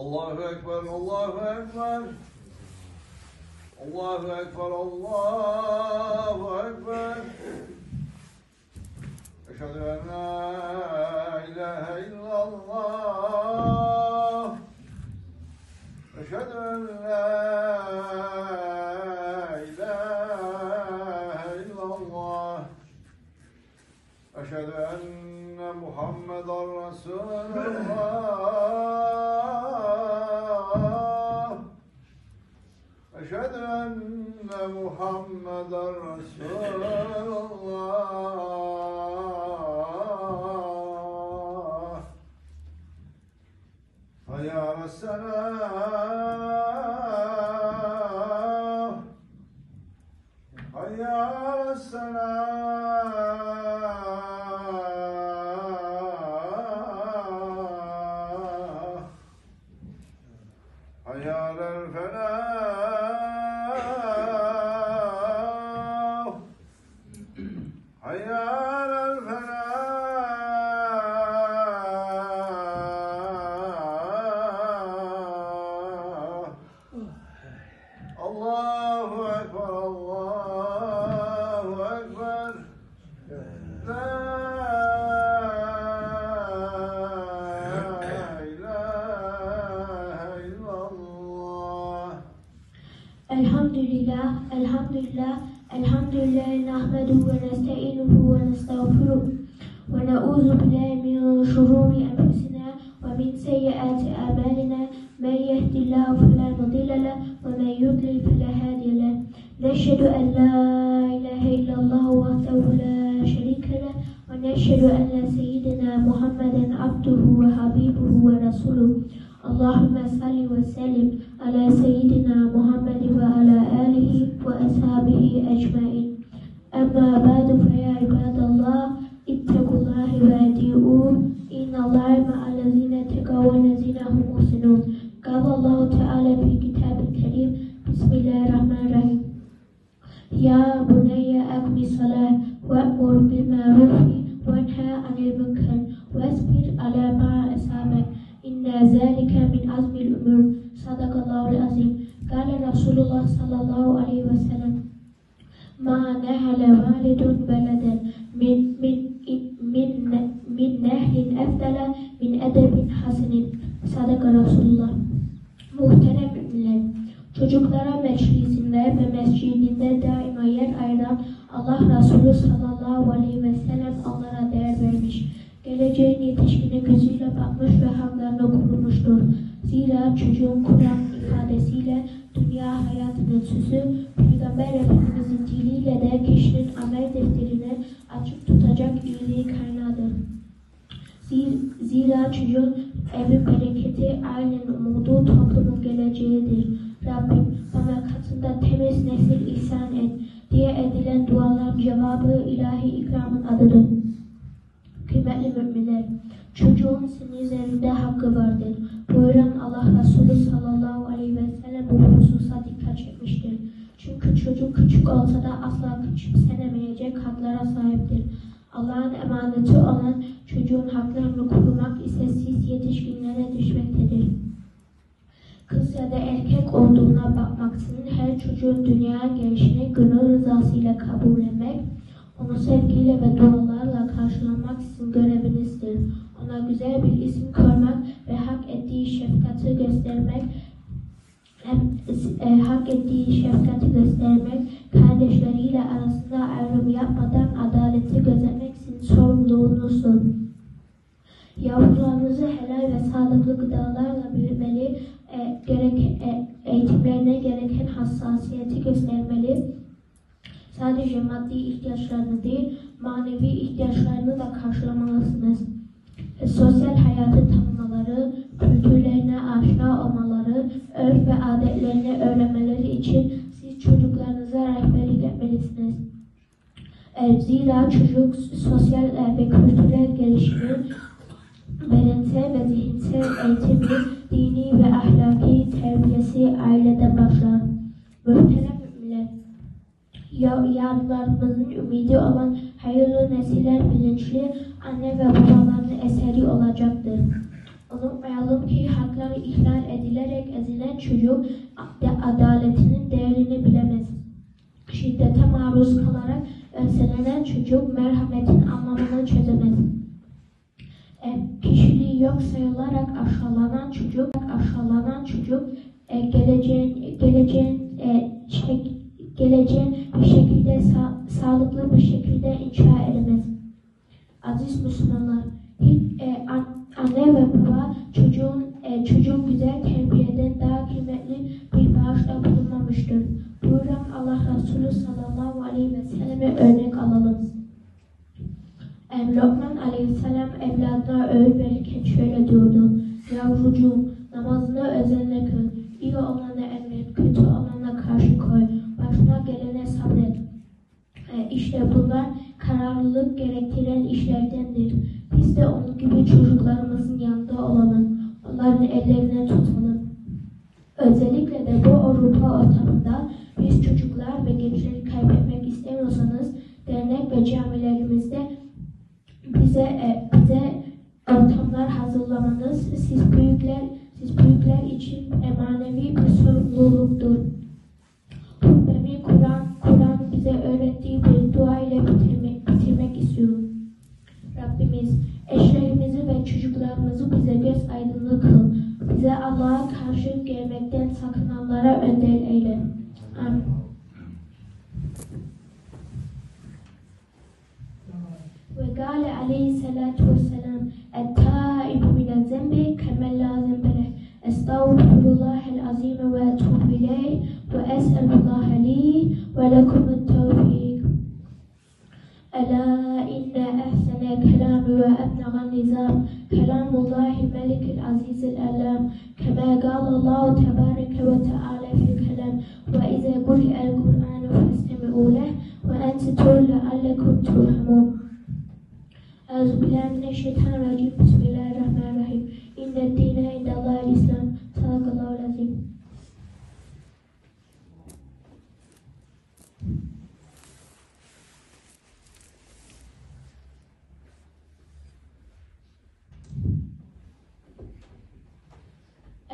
Allahu Ekber, Allahu Ekber. Allahu Ekber, Allahu Ekber. Eşhedü en la ilahe illallah. أشهد أن محمدا رسول الله. فيا السلام. فيا السلام. لله الحمد لله الحمد لله نحمده ونستعينه ونستغفره ونعوذ بالله من شرور أنفسنا ومن سيئات أعمالنا. من يهد الله فلا مضل له ومن يضلل فلا هادي له. نشهد أن لا إله إلا الله وحده لا شريك له ونشهد أن سيدنا محمدا عبده وحبيبه ورسوله. اللهم صل وسلم على سيدنا محمد وعلى آله وأصحابه أجمعين. أما بعد فيا عباد الله اتقوا الله وأطيعوه. إن الله مع الذين اتقوا والذين هم محسنون. قال الله تعالى في كتاب الكريم بسم الله الرحمن الرحيم. يا بني أقم الصلاة وأمر بالمعروف وانهى عن المنكر واصبر على ما inna zalika min azmil umur sadakallahul azim Kale Resulullah sallallahu aleyhi ve sellem Ma nehale validun beleden min min min min nehlin efdele min edebin hasenin Sadaka Resulullah Muhterem müminler Çocuklara meclisinde ve mescidinde daima yer ayıran Allah Resulü sallallahu aleyhi Çocuğun Kur'an ifadesiyle dünya hayatının süsü, Peygamber Efendimizin diliyle de kişinin amel defterini açık tutacak iyiliği kaynağıdır. Zir- Zira çocuğun evin bereketi, ailenin umudu, toplumun geleceğidir. Rabbim bana katında temiz nesil ihsan et diye edilen duaların cevabı ilahi ikramın adıdır. Kıymetli müminler, çocuğun senin üzerinde hakkı vardır. Buyuran Allah Resulü sallallahu aleyhi ve sellem bu hususa dikkat çekmiştir. Çünkü çocuk küçük olsa da asla küçümsenemeyecek haklara sahiptir. Allah'ın emaneti olan çocuğun haklarını korumak ise siz yetişkinlere düşmektedir. Kız ya da erkek olduğuna bakmaksızın her çocuğun dünyaya gelişini gönül rızasıyla kabullenmek, onu sevgiyle ve dualarla karşılamak sizin görevinizdir. Göstermek, e, hak ettiği şefkati göstermek, kardeşleriyle arasında ayrım yapmadan adaleti gözetmek sizin sorumluluğunuzdur. Yavrularınızı helal ve sağlıklı gıdalarla büyütmeli, e, gerek, e, eğitimlerine gereken hassasiyeti göstermeli. Sadece maddi ihtiyaçlarını değil, manevi ihtiyaçlarını da karşılamalısınız. Sosyal hayatı tanımaları, kültürlerine aşina olmaları, örf ve adetlerini öğrenmeleri için siz çocuklarınıza rehberlik etmelisiniz. E, zira çocuk sosyal e, ve kültürel gelişimi, bedensel ve zihinsel eğitimi, dini ve ahlaki terbiyesi ailede başlar. Muhterem ya- yarınlarımızın ümidi olan hayırlı nesiller bilinçli anne ve babaların eseri olacaktır. Unutmayalım ki hakları ihlal edilerek ezilen çocuk ad- adaletinin değerini bilemez. Şiddete maruz kalarak örselenen çocuk merhametin anlamını çözemez. E, kişiliği yok sayılarak aşağılanan çocuk, aşağılanan çocuk e, geleceğin geleceğin e, şey, geleceğin bir şekilde sa- sağlıklı bir şekilde inşa edemez. Aziz Müslümanlar, hiç, e, çocuklar ve gençleri kaybetmek istemiyorsanız dernek ve camilerimizde bize e, bize ortamlar hazırlamanız siz büyükler siz büyükler için emanevi bir sorumluluktur. Hutbemi Kur'an Kur'an bize öğrettiği bir dua ile bitirmek, bitirmek istiyorum. Rabbimiz eşlerimizi ve çocuklarımızı bize göz aydınlığı kıl. Bize Allah'a karşı gelmekten sakınanlara önder eyle. الصلاة والسلام التائب من الذنب كمن لا ذنب له. أستغفر الله العظيم وأتوب إليه وأسأل الله لي ولكم التوفيق. ألا إن أحسن كلام وأبلغ النظام. كلام الله الملك العزيز الألام كما قال الله تبارك وتعالى في الكلام. وإذا قرئ القرآن فاستمعوا له وأنصتوا لعلكم ترحمون أعوذ بالله من الشيطان الرجيم. بسم الله الرحمن الرحيم. إن الدين عند الله الإسلام. صدق الله العظيم.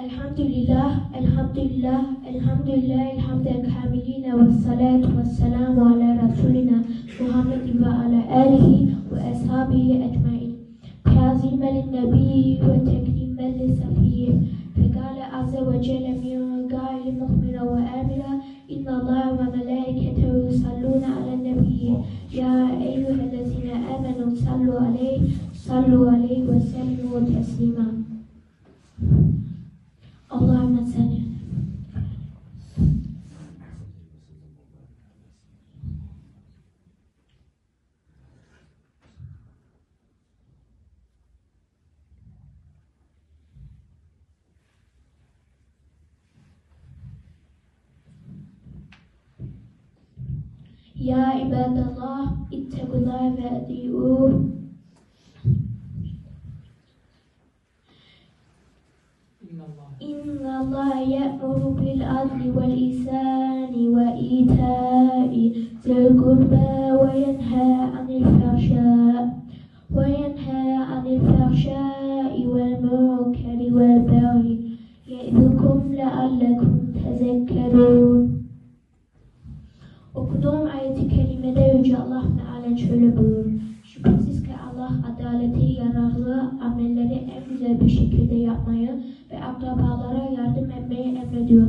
الحمد لله الحمد لله الحمد لله الحمد الكاملين والصلاة والسلام على رسولنا محمد وعلى آله صلوا عليه صلوا عليه وسلموا تسليما. اللهم صل يا عباد الله اتقوا الله وأطيعوه. إن الله إن الله يأمر بالعدل والإحسان وإيتاء Okuduğum ayeti kerimede Yüce Allah Mealen şöyle buyurur. Şüphesiz ki Allah adaleti, yararlı amelleri en güzel bir şekilde yapmayı ve akrabalara yardım etmeyi emrediyor.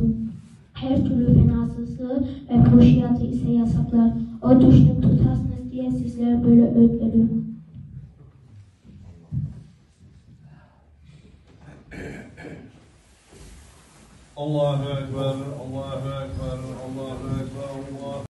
Her türlü fenasızlığı ve fuhşiyatı ise yasaklar. O düşünüp tutarsınız diye sizlere böyle öğüt veriyor. Allahu Ekber, Allahu Ekber, Allahu Ekber, Allah